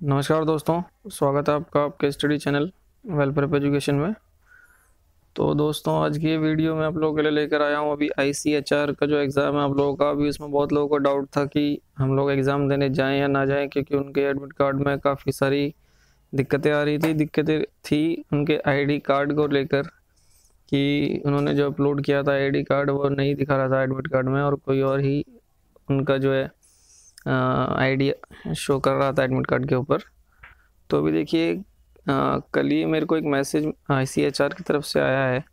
नमस्कार दोस्तों, स्वागत है आपका आपके स्टडी चैनल वेलफेयर एजुकेशन में। तो दोस्तों, आज की वीडियो में आप लोगों के लिए लेकर आया हूँ अभी आईसीएचआर का जो एग्ज़ाम है, आप लोगों का। अभी उसमें बहुत लोगों को डाउट था कि हम लोग एग्ज़ाम देने जाएँ या ना जाएँ, क्योंकि उनके एडमिट कार्ड में काफ़ी सारी दिक्कतें आ रही थी। दिक्कतें थी उनके आईडी कार्ड को लेकर कि उन्होंने जो अपलोड किया था आईडी कार्ड वो नहीं दिखा रहा था एडमिट कार्ड में, और कोई और ही उनका जो है आईडी शो कर रहा था एडमिट कार्ड के ऊपर। तो अभी देखिए कल ही मेरे को एक message I C H R की तरफ़ से आया है,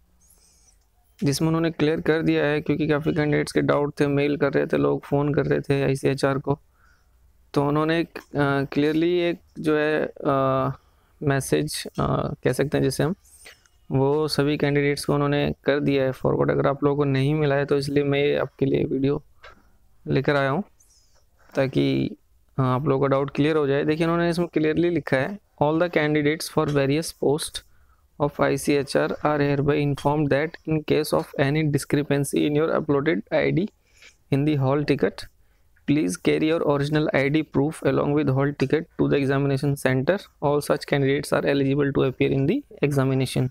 जिसमें उन्होंने क्लियर कर दिया है, क्योंकि काफ़ी कैंडिडेट्स के डाउट थे मेल कर रहे थे, लोग फ़ोन कर रहे थे आई सी एच आर को। तो उन्होंने एक क्लियरली एक जो है मैसेज कह सकते हैं जिसे हम, वो सभी कैंडिडेट्स को उन्होंने कर दिया है फॉरवर्ड अगर आप लोगों को नहीं मिला है तो इसलिए मैं आपके लिए वीडियो लेकर आया हूँ। ताकि हाँ, आप लोगों का डाउट क्लियर हो जाए। देखिए उन्होंने इसमें क्लियरली लिखा है all the candidates for various post of I C H R are hereby inform that in case of any discrepancy in your uploaded I D in the hall ticket please carry your original I D proof along with hall ticket to the examination centre all such candidates are eligible to appear in the examination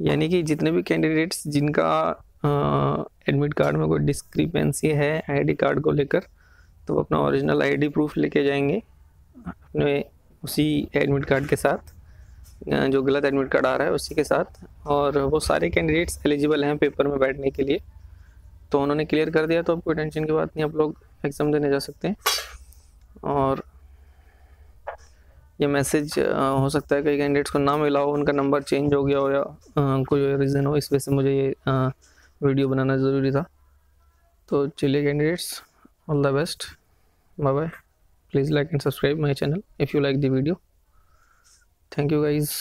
यानी कि जितने भी candidates जिनका admit card में कोई discrepancy है ID card को लेकर तो अपना ओरिजिनल आईडी प्रूफ लेके जाएँगे अपने उसी एडमिट कार्ड के साथ जो गलत एडमिट कार्ड आ रहा है उसी के साथ, और वो सारे कैंडिडेट्स एलिजिबल हैं पेपर में बैठने के लिए। तो उन्होंने क्लियर कर दिया तो अब कोई टेंशन की बात नहीं, आप लोग एग्ज़ाम देने जा सकते हैं। और ये मैसेज हो सकता है कई कैंडिडेट्स को ना मिला हो, उनका नंबर चेंज हो गया हो या कोई रीज़न हो, इस वजह से मुझे ये वीडियो बनाना ज़रूरी था। तो चलिए candidates all the best bye bye please like and subscribe my channel if you like the video thank you guys